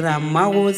rammago